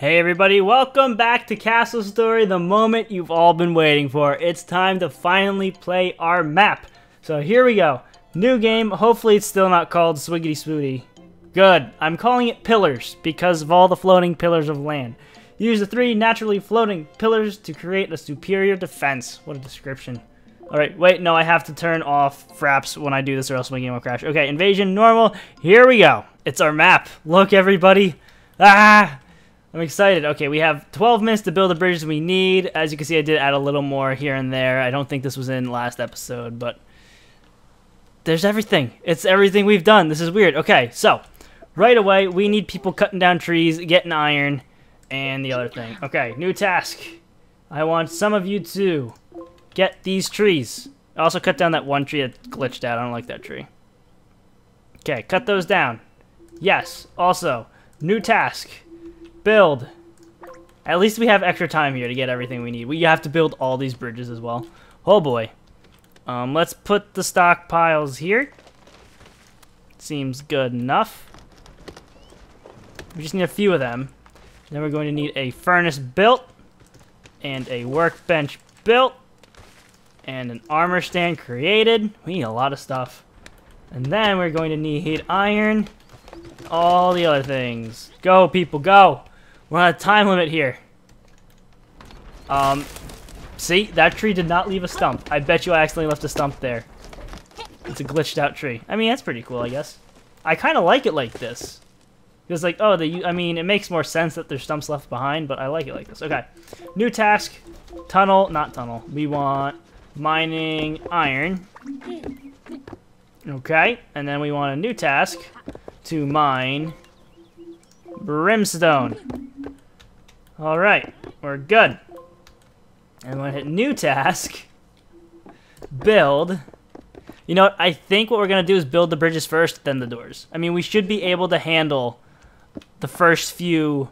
Hey everybody, welcome back to Castle Story, the moment you've all been waiting for. It's time to finally play our map. So here we go. New game, hopefully it's still not called Swiggity Swooty. Good, I'm calling it Pillars because of all the floating pillars of land. Use the three naturally floating pillars to create a superior defense. What a description. Alright, wait, no, I have to turn off fraps when I do this or else my game will crash. Okay, invasion, normal, here we go. It's our map. Look everybody. Ah! I'm excited. Okay, we have 12 minutes to build the bridges we need. As you can see, I did add a little more here and there. I don't think this was in last episode, but there's everything. It's everything we've done. This is weird. Okay, so right away, we need people cutting down trees, getting iron, and the other thing. Okay, new task. I want some of you to get these trees. Also cut down that one tree that glitched out. I don't like that tree. Okay, cut those down. Yes, also, new task Build. At least we have extra time here to get everything we need. We have to build all these bridges as well. Oh boy. Um, let's put the stockpiles here. Seems good enough. We just need a few of them. Then we're going to need a furnace built. And a workbench built. And an armor stand created. We need a lot of stuff. And then we're going to need iron. All the other things. Go, people, go! We're on a time limit here. Um, see? That tree did not leave a stump. I bet you I accidentally left a stump there. It's a glitched out tree. I mean, that's pretty cool, I guess. I kind of like it like this. Because, like, oh, the, I mean, it makes more sense that there's stumps left behind, but I like it like this. Okay. New task. Tunnel. Not tunnel. We want mining iron. Okay. And then we want a new task to mine brimstone. Alright, we're good. And I'm to hit new task. Build. You know what? I think what we're to do is build the bridges first, then the doors. I mean, we should be able to handle the first few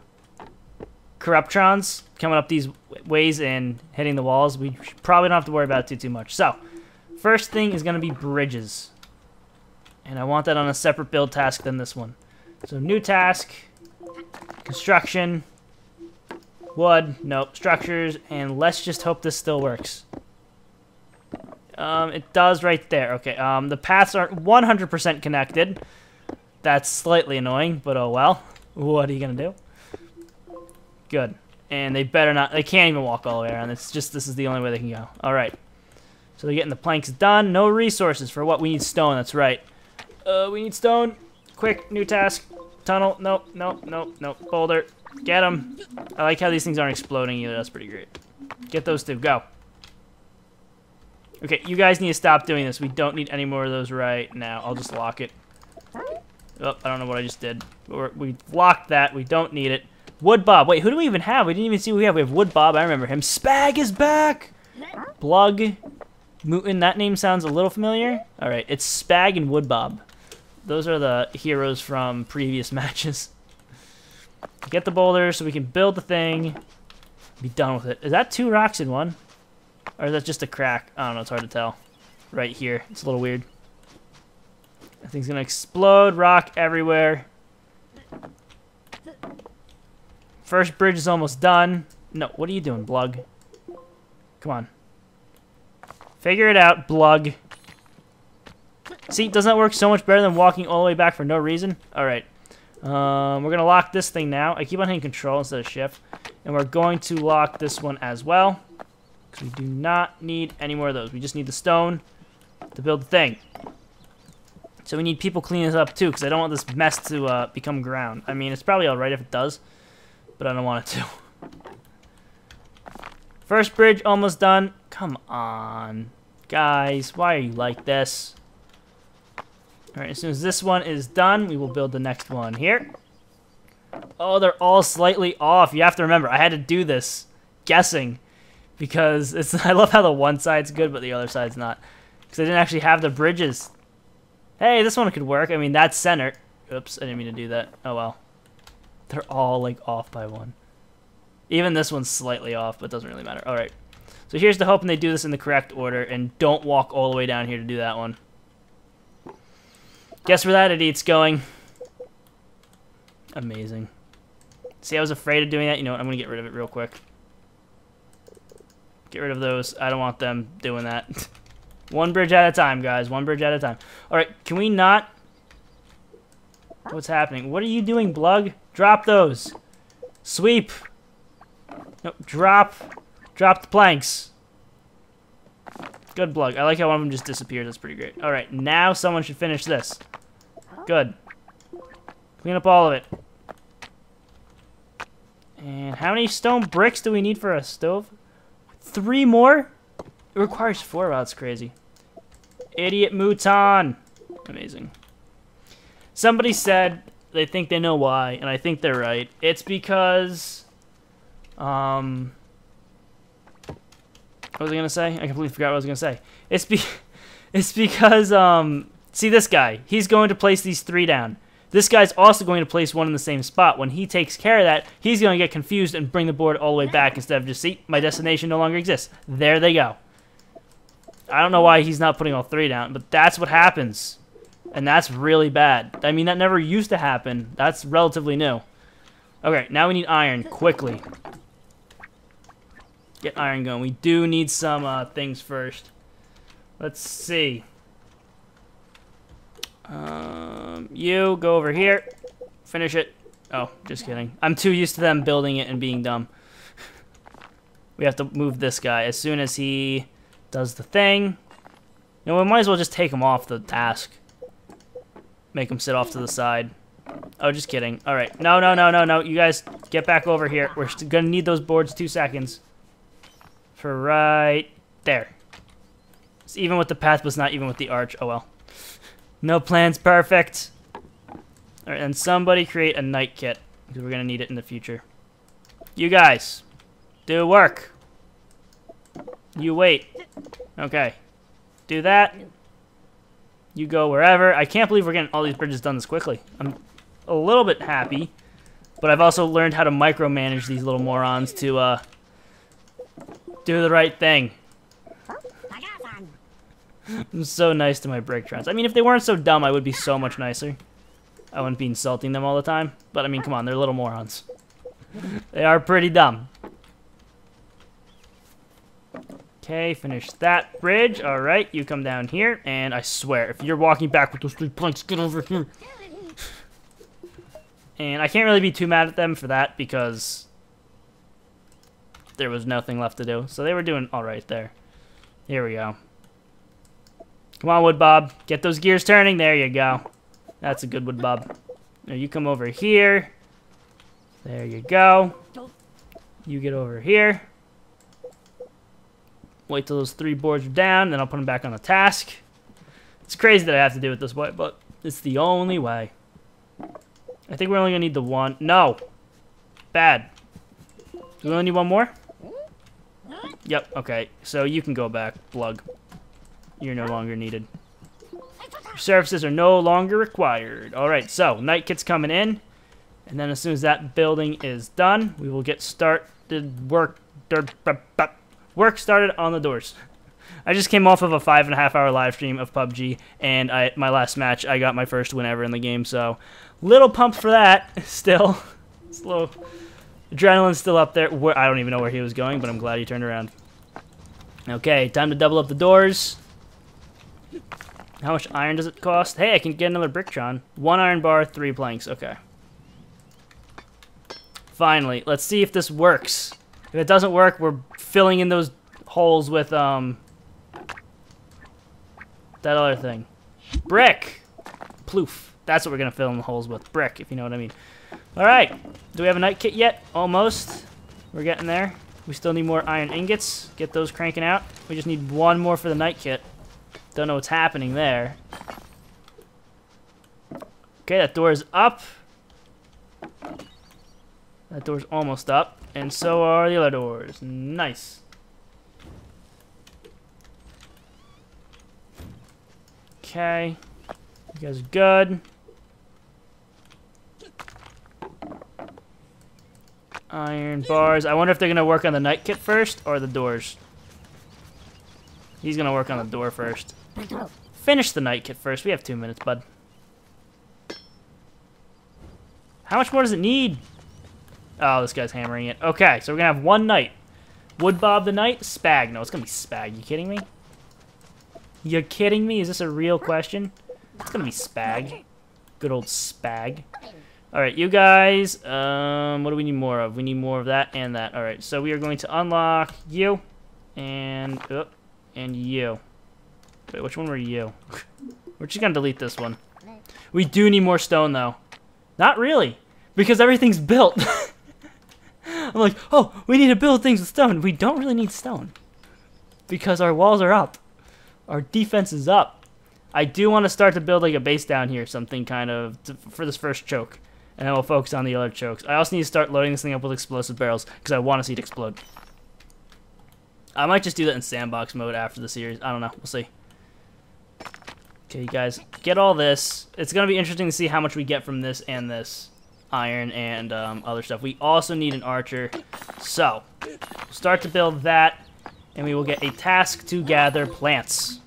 corruptrons coming up these ways and hitting the walls. We probably don't have to worry about it too, too much. So, first thing is to be bridges. And I want that on a separate build task than this one. So, new task, construction, Wood, nope. Structures, and let's just hope this still works. Um, it does right there. Okay, um, the paths aren't 100% connected. That's slightly annoying, but oh well. What are you gonna do? Good. And they better not, they can't even walk all the way around. It's just, this is the only way they can go. Alright. So they're getting the planks done. No resources for what we need stone, that's right. Uh, we need stone. Quick, new task. Tunnel. Nope, nope, nope, nope. Boulder. Get them. I like how these things aren't exploding either. That's pretty great. Get those two. Go. Okay, you guys need to stop doing this. We don't need any more of those right now. I'll just lock it. Oh, I don't know what I just did. we locked that. We don't need it. Wood Bob. Wait, who do we even have? We didn't even see who we have. We have Wood Bob. I remember him. Spag is back! Blug. Mootin. That name sounds a little familiar. Alright, it's Spag and Wood Bob. Those are the heroes from previous matches. Get the boulder so we can build the thing. Be done with it. Is that two rocks in one? Or is that just a crack? I don't know. It's hard to tell. Right here. It's a little weird. That thing's going to explode. Rock everywhere. First bridge is almost done. No, what are you doing, Blug? Come on. Figure it out, Blug. See, doesn't that work so much better than walking all the way back for no reason? Alright. Um, we're going to lock this thing now. I keep on hitting control instead of shift. And we're going to lock this one as well. Because we do not need any more of those. We just need the stone to build the thing. So we need people cleaning this up too, because I don't want this mess to uh, become ground. I mean, it's probably alright if it does, but I don't want it to. First bridge almost done. Come on. Guys, why are you like this? Alright, as soon as this one is done, we will build the next one here. Oh, they're all slightly off. You have to remember, I had to do this guessing because it's. I love how the one side's good, but the other side's not. Because I didn't actually have the bridges. Hey, this one could work. I mean, that's center. Oops, I didn't mean to do that. Oh, well. They're all, like, off by one. Even this one's slightly off, but doesn't really matter. Alright. So here's the hoping they do this in the correct order, and don't walk all the way down here to do that one. Guess where that idiot's going? Amazing. See, I was afraid of doing that. You know what? I'm going to get rid of it real quick. Get rid of those. I don't want them doing that. One bridge at a time, guys. One bridge at a time. All right, can we not... What's happening? What are you doing, Blug? Drop those. Sweep. Nope, drop. Drop the planks. Good, Blug. I like how one of them just disappeared. That's pretty great. All right, now someone should finish this. Good. Clean up all of it. And how many stone bricks do we need for a stove? Three more? It requires four. Wow, that's crazy. Idiot Mouton. Amazing. Somebody said they think they know why, and I think they're right. It's because... Um... What was I gonna say? I completely forgot what I was gonna say. It's be, it's because um, see this guy. He's going to place these three down. This guy's also going to place one in the same spot. When he takes care of that, he's going to get confused and bring the board all the way back instead of just, see, my destination no longer exists. There they go. I don't know why he's not putting all three down, but that's what happens. And that's really bad. I mean, that never used to happen. That's relatively new. Okay, now we need iron, quickly. Get iron going. We do need some uh, things first. Let's see. Um, you go over here. Finish it. Oh, just kidding. I'm too used to them building it and being dumb. we have to move this guy. As soon as he does the thing. You know, we might as well just take him off the task. Make him sit off to the side. Oh, just kidding. All right. No, no, no, no, no. You guys get back over here. We're going to need those boards two seconds. For right there. It's even with the path, but it's not even with the arch. Oh, well. No plan's perfect. And somebody create a knight kit because we're going to need it in the future. You guys, do work. You wait. Okay. Do that. You go wherever. I can't believe we're getting all these bridges done this quickly. I'm a little bit happy, but I've also learned how to micromanage these little morons to uh, do the right thing. I'm so nice to my Bricktrons. I mean, if they weren't so dumb, I would be so much nicer. I wouldn't be insulting them all the time. But, I mean, come on, they're little morons. they are pretty dumb. Okay, finish that bridge. All right, you come down here, and I swear, if you're walking back with those three planks, get over here. And I can't really be too mad at them for that because there was nothing left to do. So they were doing all right there. Here we go. Come on, Wood Bob. Get those gears turning. There you go. That's a good Wood Bob. Now you come over here. There you go. You get over here. Wait till those three boards are down, then I'll put them back on the task. It's crazy that I have to do it this way, but it's the only way. I think we're only going to need the one. No. Bad. Do we only need one more? Yep, okay. So you can go back, Blug. You're no longer needed. Your services are no longer required. Alright, so knight kit's coming in. And then as soon as that building is done, we will get started work work started on the doors. I just came off of a five and a half hour live stream of PUBG, and I my last match I got my first win ever in the game, so little pumped for that. Still, it's a little adrenaline's still up there. I don't even know where he was going, but I'm glad he turned around. Okay, time to double up the doors. How much iron does it cost? Hey, I can get another Bricktron. One iron bar, three planks. Okay. Finally, let's see if this works. If it doesn't work, we're filling in those holes with, um, that other thing. Brick! Ploof. That's what we're going to fill in the holes with. Brick, if you know what I mean. Alright. Do we have a knight kit yet? Almost. We're getting there. We still need more iron ingots. Get those cranking out. We just need one more for the knight kit. Don't know what's happening there. Okay, that door is up. That door's almost up. And so are the other doors. Nice. Okay. You guys are good. Iron bars. I wonder if they're going to work on the knight kit first or the doors. He's going to work on the door first. Finish the knight kit first. We have two minutes, bud. How much more does it need? Oh, this guy's hammering it. Okay, so we're gonna have one knight. Wood Bob the Knight? Spag. No, it's gonna be Spag. You kidding me? You kidding me? Is this a real question? It's gonna be Spag. Good old Spag. Alright, you guys, um, what do we need more of? We need more of that and that. Alright, so we are going to unlock you and, oh, and you. Wait, which one were you? we're just gonna delete this one. We do need more stone, though. Not really, because everything's built. I'm like, oh, we need to build things with stone. We don't really need stone because our walls are up. Our defense is up. I do want to start to build like a base down here, something kind of to, for this first choke. And then we'll focus on the other chokes. I also need to start loading this thing up with explosive barrels because I want to see it explode. I might just do that in sandbox mode after the series. I don't know. We'll see. Okay, you guys, get all this. It's going to be interesting to see how much we get from this and this iron and um, other stuff. We also need an archer. So, start to build that, and we will get a task to gather plants.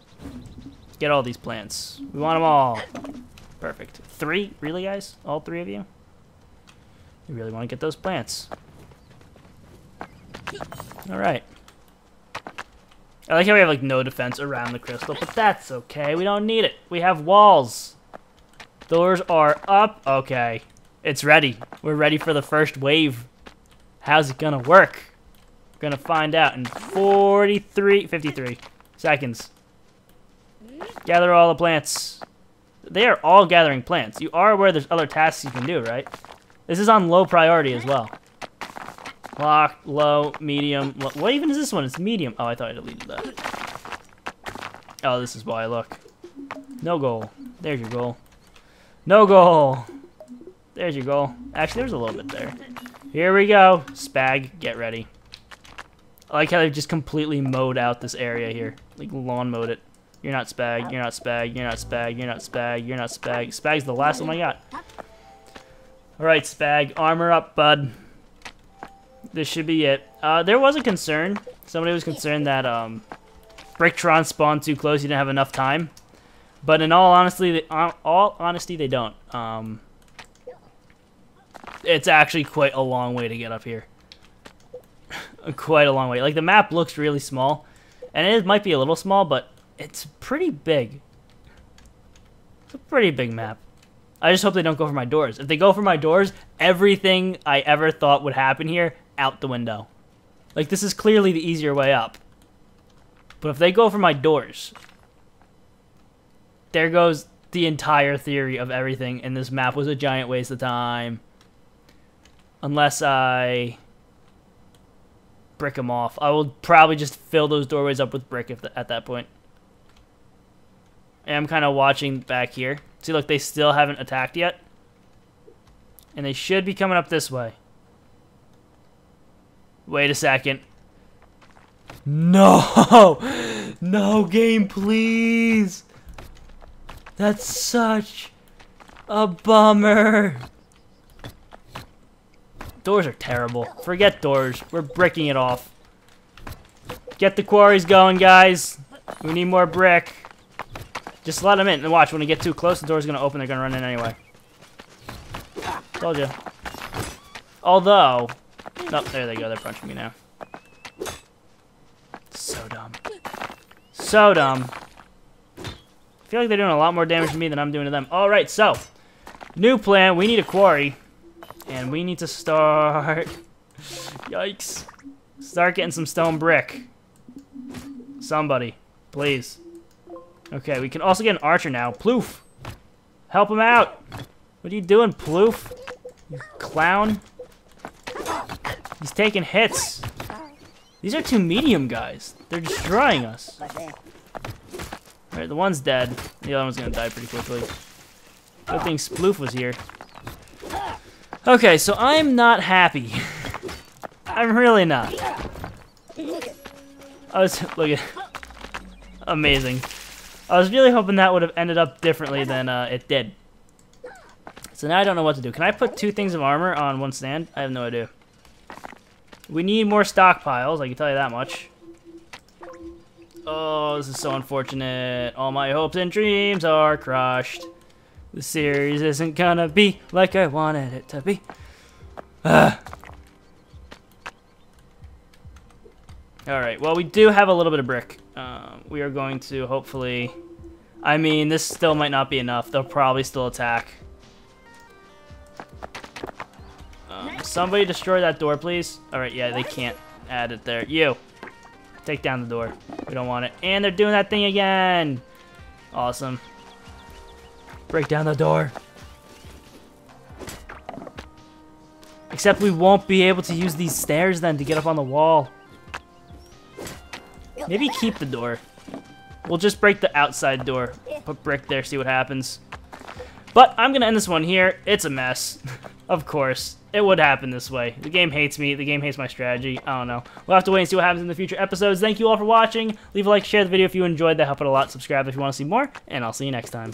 Get all these plants. We want them all. Perfect. Three? Really, guys? All three of you? You really want to get those plants. Alright. I like how we have, like, no defense around the crystal, but that's okay. We don't need it. We have walls. Doors are up. Okay. It's ready. We're ready for the first wave. How's it gonna work? We're gonna find out in 43, 53 seconds. Gather all the plants. They are all gathering plants. You are aware there's other tasks you can do, right? This is on low priority as well. Lock, low, medium. What even is this one? It's medium. Oh, I thought I deleted that. Oh, this is why. Look. No goal. There's your goal. No goal. There's your goal. Actually, there's a little bit there. Here we go. Spag, get ready. I like how they've just completely mowed out this area here. Like, lawn mowed it. You're not spag, you're not spag, you're not spag, you're not spag, you're not spag. Spag's the last one I got. Alright, spag, armor up, bud. This should be it. Uh, there was a concern. Somebody was concerned that um, Bricktron spawned too close, you didn't have enough time. But in all honesty, they, uh, all honesty, they don't. Um, it's actually quite a long way to get up here. quite a long way. Like, the map looks really small. And it might be a little small, but it's pretty big. It's a pretty big map. I just hope they don't go for my doors. If they go for my doors, everything I ever thought would happen here, out the window. Like, this is clearly the easier way up. But if they go for my doors, there goes the entire theory of everything, and this map was a giant waste of time. Unless I brick them off. I will probably just fill those doorways up with brick the, at that point. And I'm kind of watching back here. See, look, they still haven't attacked yet. And they should be coming up this way. Wait a second. No! No game, please! That's such a bummer. Doors are terrible. Forget doors. We're bricking it off. Get the quarries going, guys. We need more brick. Just let them in. And watch, when we get too close, the door's going to open. They're going to run in anyway. Told you. Although... Oh, there they go. They're punching me now. So dumb. So dumb. I feel like they're doing a lot more damage to me than I'm doing to them. Alright, so. New plan. We need a quarry. And we need to start... Yikes. Start getting some stone brick. Somebody. Please. Okay, we can also get an archer now. Ploof! Help him out! What are you doing, Ploof? You clown. He's taking hits. These are two medium guys. They're destroying us. Alright, the one's dead. The other one's gonna die pretty quickly. Good thing Sploof was here. Okay, so I'm not happy. I'm really not. I was, look at, amazing. I was really hoping that would have ended up differently than uh, it did. So now I don't know what to do. Can I put two things of armor on one stand? I have no idea. We need more stockpiles, I can tell you that much. Oh, this is so unfortunate. All my hopes and dreams are crushed. The series isn't gonna be like I wanted it to be. Ah. Ugh. Alright, well we do have a little bit of brick. Uh, we are going to hopefully... I mean, this still might not be enough. They'll probably still attack. Somebody destroy that door, please. Alright, yeah, they can't add it there. You! Take down the door. We don't want it. And they're doing that thing again! Awesome. Break down the door. Except we won't be able to use these stairs then to get up on the wall. Maybe keep the door. We'll just break the outside door. Put brick there, see what happens. But I'm going to end this one here. It's a mess. of course. It would happen this way. The game hates me. The game hates my strategy. I don't know. We'll have to wait and see what happens in the future episodes. Thank you all for watching. Leave a like, share the video if you enjoyed. That helped out a lot. Subscribe if you want to see more. And I'll see you next time.